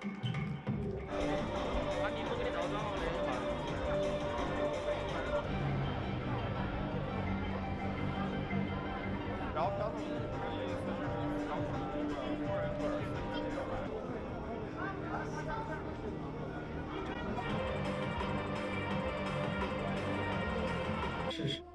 啊，你是？是，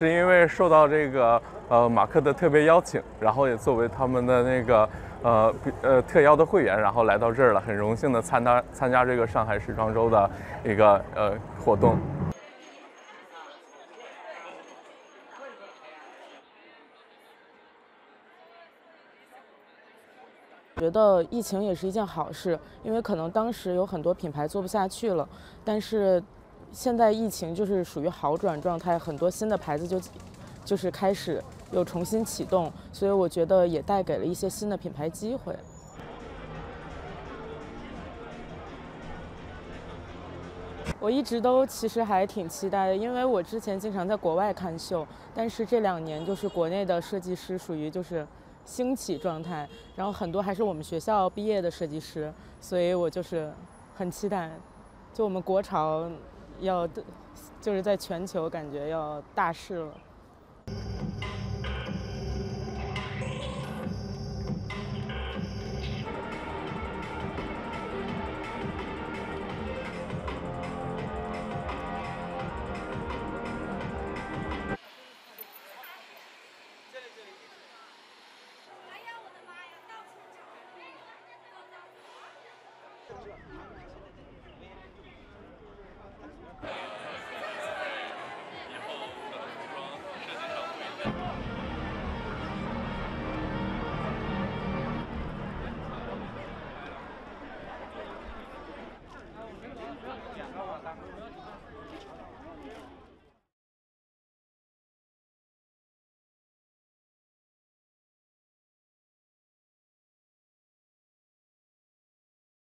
是因为受到这个呃马克的特别邀请，然后也作为他们的那个呃呃特邀的会员，然后来到这儿了，很荣幸的参加参加这个上海时装周的一个呃活动。觉得疫情也是一件好事，因为可能当时有很多品牌做不下去了，但是。现在疫情就是属于好转状态，很多新的牌子就就是开始又重新启动，所以我觉得也带给了一些新的品牌机会。我一直都其实还挺期待的，因为我之前经常在国外看秀，但是这两年就是国内的设计师属于就是兴起状态，然后很多还是我们学校毕业的设计师，所以我就是很期待，就我们国潮。要就是在全球感觉要大事了。Yeah.